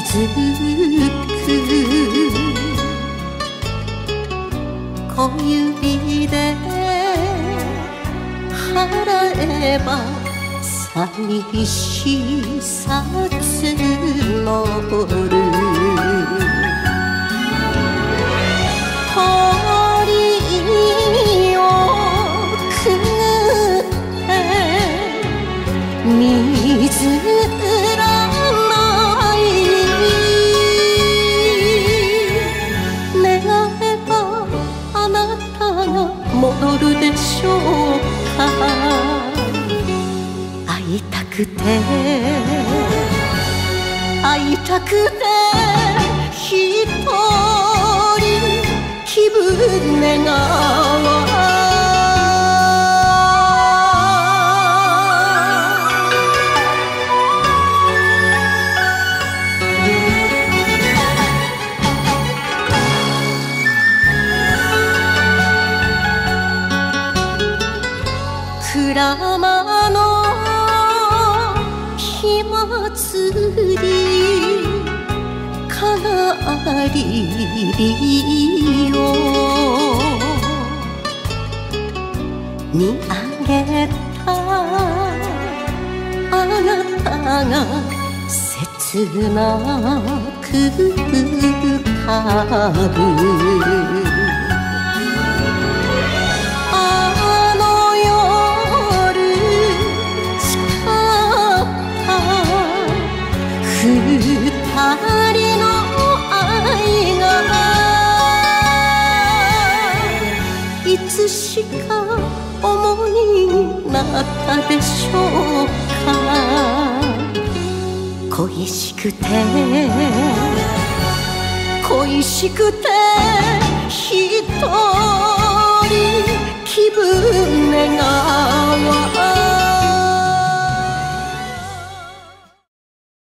づく小指で払えば寂しさ募るくて会いたくて一人気分が鞍馬の火祭りかなり火を見上げたあなたが切なく浮かぶつしか思いになったでしょうか。恋しくて恋しくて一人気分願う